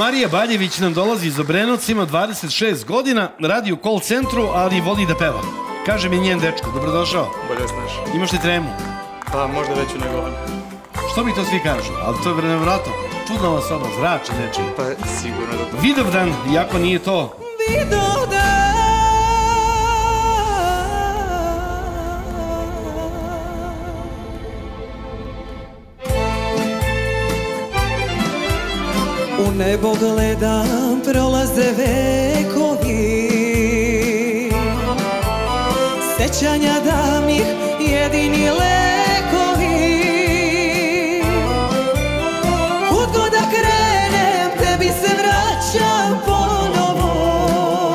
Marija Baljević nam dolazi iz Obrenovac, ima 26 godina, radi u call centru, ali voli da peva. Kaže mi njen dečko, dobrodošao. Bolje znaš. Imaš li tremu? Pa možda veću nego on. Što mi to svi kažu? Ali to je nevjerojatno. Čudna ova soba, zrači nečiji. Pa sigurno da to... Vidovdan, iako nije to. U nebo gledam, prolaze vekovi. Sećanja da mi jedini lekovi. Kud god da krenem, tebi se vraćam ponovo.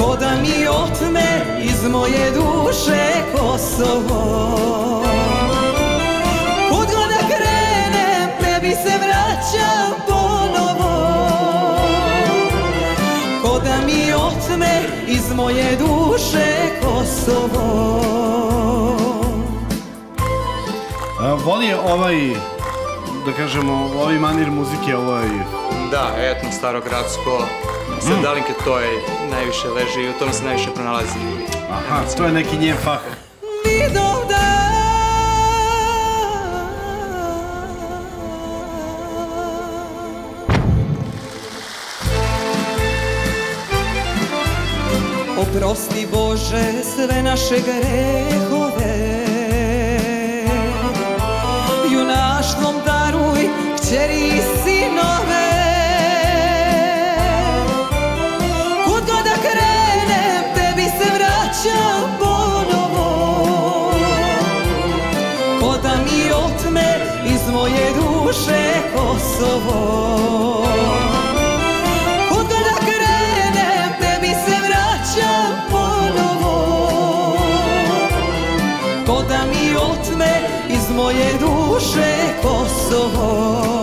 Ko da mi otme iz moje duše Kosovo iz moje duše Kosovo A, voli je ovaj, da kažemo, ovaj manir muzike, ovaj... Da, etno, starogradsko. Sa Dalinke to je najviše leži i u tom se najviše pronalazi. Aha, to je neki njen fah. Oprosti Bože sve naše grehove. Junaštvom daruj kćeri i sinove. Kud god da krenem tebi se vraćam ponovo. Ko da mi otme iz moje duše Kosovo Da mi otme iz moje duše Kosovo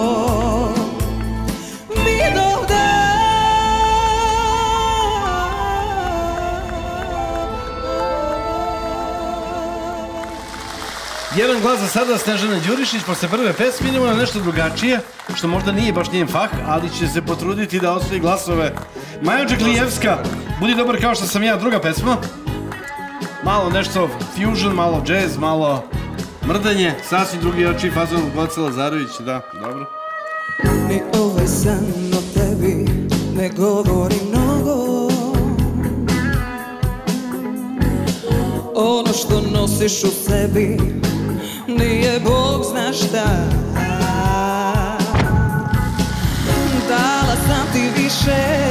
Jedan glas za sada Snežana Đurišić, posle prve pesme idemo na nešto drugačije, što možda nije baš njen fah, ali će se potruditi da osvoji glasove. Maja Džeklijevska, budi dobar kao što sam ja, druga pesma. Malo nešto fusion, malo jazz, malo mrdanje, sasvim drugi oči, fazon Goca Lazarević, da, dobro. Ni ovaj san o tebi ne govori mnogo Ono što nosiš u sebi nije Bog zna šta Dala sam ti više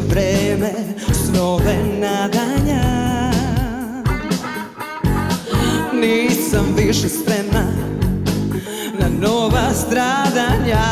Vreme, snove nadanja. Nisam više spremna na nova stradanja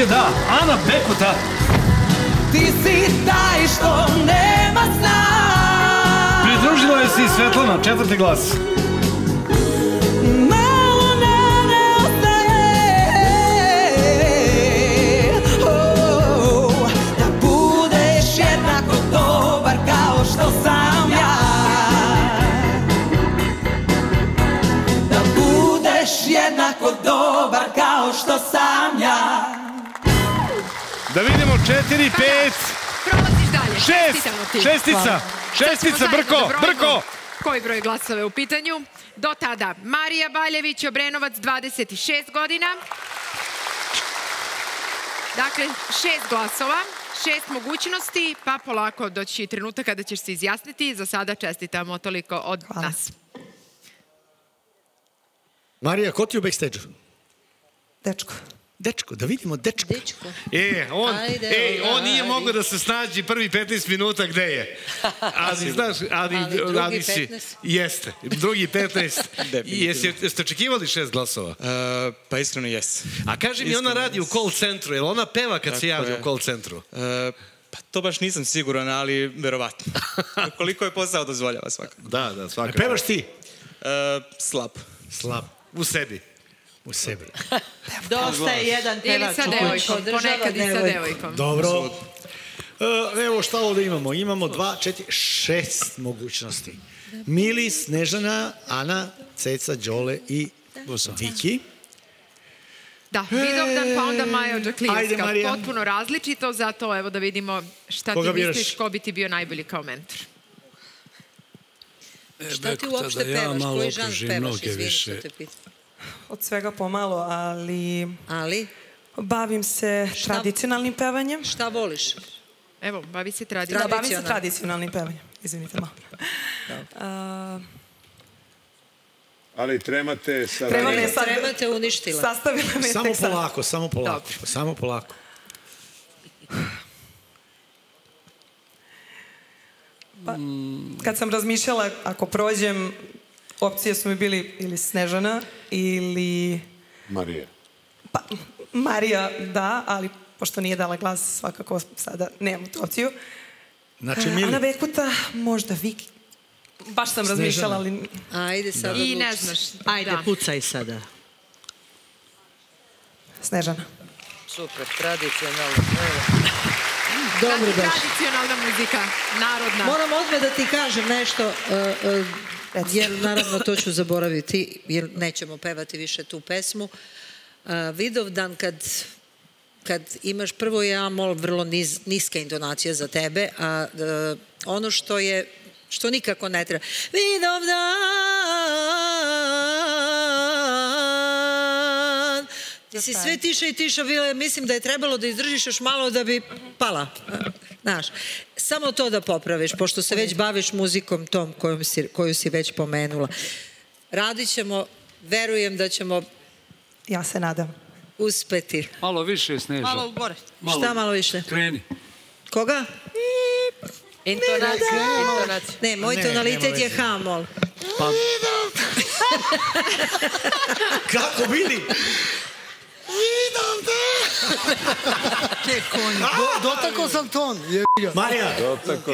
Treće, da, Ana Bekuta. Ti si taj što nema sna Pridružila je se i Svetlana, četvrti glas. Malo nade ostaje oh, Da budeš jednako dobar kao što sam ja Da budeš jednako dobar kao što sam ja Da vidimo, četiri, pet, Prolaziš dalje. šest, šestica, Hvala. šestica, brko, brko. Koji broj glasova je u pitanju? Do tada Marija Baljević, Obrenovac, 26 godina. Dakle, šest glasova, šest mogućnosti, pa polako doći trenutak kada ćeš se izjasniti. Za sada čestitamo toliko od nas. Marija, ko ti u backstage-u? Dečko. Dečko, da vidimo dečka. Dečko. E, on, Ajde, ej, on nije mogao da se snađi prvi 15 minuta gde je. Ali, znaš, ali, Ali drugi ali si, 15? jeste, drugi 15. Definitivno. Jeste, jeste očekivali šest glasova? E, pa iskreno jes. A kaži mi, ona radi u call centru, jel ona peva kad se Tako javlja je. u call centru? E, pa to baš nisam siguran, ali verovatno. Koliko je posao dozvoljava svakako. Da, da, svakako. Pevaš ti? E, slab. Slab. U sebi. U sebi. Dosta je jedan Ili pevač. sa u devojkom, ponekad i sa devojkom. Dobro. E, evo šta ovdje imamo. Imamo dva, četiri, šest mogućnosti. Mili, Snežana, Ana, Ceca, Đole i Viki. Da, Vidovdan pa onda Maja Ajde, Đaklijevska. Potpuno različito, zato evo da vidimo šta Koga ti misliš, ko bi ti bio najbolji kao mentor. Šta ti uopšte ja pevaš? malo Koji žan okružim pevaš? noge Izvini što više. Od svega pomalo, ali Ali, bavim se tradicionalnim pevanjem. šta voliš? Evo, bavi se Da, tradicijom. bavim se tradicionalnim pevanjem. Izvinite malo. A, Ali tremate sa... Trema me sad- Trema te uništila. sastavila me Samo tek sad. polako, samo polako. Samo polako. Pa, kad sam razmišljala, ako prođem, opcije su mi bili ili Snežana ili Marija. pa, Marija, da, ali pošto nije dala glas, svakako sada nemam tu opciju. Znači, Ana Mili, Bekuta, možda Viki. Baš sam razmišljala, ali Ajde sada I ne znaš. Ajde, da. pucaj sada. Snežana. Super, tradicionalno. Dobro Znači, baš. tradicionalna muzika, narodna. Moram odmah da ti kažem nešto, uh, uh, Reci. Jer naravno to ću zaboraviti, jer nećemo pevati više tu pesmu. Uh, Vidovdan kad kad imaš prvo je amol vrlo niz, niska intonacija za tebe, a uh, ono što je što nikako ne treba. Vidovdan Ti si sve tiša i tiša bila, mislim da je trebalo da izdržiš još malo da bi pala. Znaš, samo to da popraviš, pošto se već baviš muzikom tom kojom si, koju si već pomenula. Radit ćemo, verujem da ćemo Ja se nadam. uspeti. Malo više Sneža. Malo gore. Šta malo više? Kreni. Koga? Intonacija, intonacija. Ne, moj Ne, tonalitet je hamol. kako Mili? Do, dotakao sam ton. Je, Marija,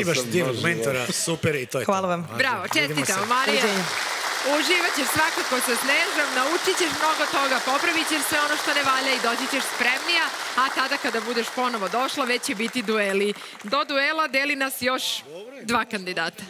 imaš sam divnog mentora, super i to je to. Hvala vam. Ajde, Bravo, čestitamo, Marija. Uživat ćeš svakako sa Snežom, naučit ćeš mnogo toga, popravit ćeš sve ono što ne valja i doći ćeš spremnija, a tada kada budeš ponovo došla, već će biti dueli. Do duela deli nas još dva kandidata.